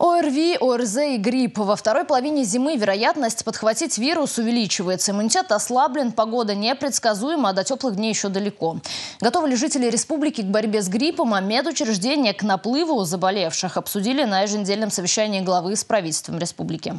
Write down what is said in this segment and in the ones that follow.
ОРВИ, ОРЗ и грипп. Во второй половине зимы вероятность подхватить вирус увеличивается. Иммунитет ослаблен, погода непредсказуема, а до теплых дней еще далеко. Готовы ли жители республики к борьбе с гриппом, а медучреждения к наплыву заболевших обсудили на еженедельном совещании главы с правительством республики.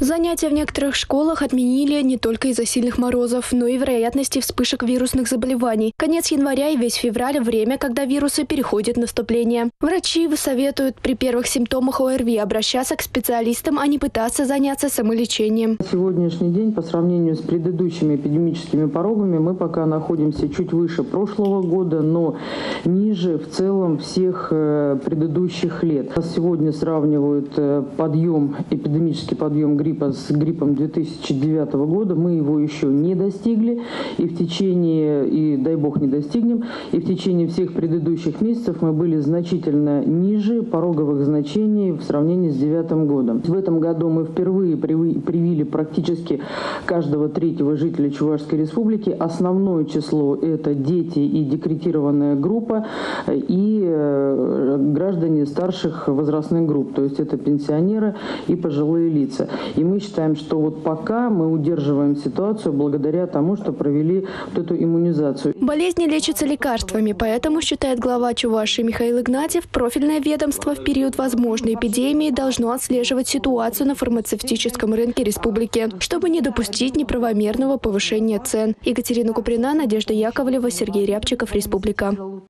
Занятия в некоторых школах отменили не только из-за сильных морозов, но и вероятности вспышек вирусных заболеваний. Конец января и весь февраль – время, когда вирусы переходят в наступление. Врачи советуют при первых симптомах ОРВИ обращаться к специалистам, а не пытаться заняться самолечением. Сегодняшний день по сравнению с предыдущими эпидемическими порогами мы пока находимся чуть выше прошлого года, но ниже в целом всех э, предыдущих лет. Сегодня сравнивают э, подъем, эпидемический подъем гриппа гриппа с гриппом 2009 года. Мы его еще не достигли. И в течение, и дай бог не достигнем, и в течение всех предыдущих месяцев мы были значительно ниже пороговых значений в сравнении с 2009 годом. В этом году мы впервые привили практически каждого третьего жителя Чувашской республики. Основное число – это дети и декретированная группа, и э, граждане старших возрастных групп, то есть это пенсионеры и пожилые лица. И мы считаем, что вот пока мы удерживаем ситуацию благодаря тому, что провели вот эту иммунизацию. Болезни лечатся лекарствами, поэтому, считает глава Чувашии Михаил Игнатьев, профильное ведомство в период возможной эпидемии должно отслеживать ситуацию на фармацевтическом рынке республики, чтобы не допустить неправомерного повышения цен. Екатерина Куприна, Надежда Яковлева, Сергей Рябчиков, Республика.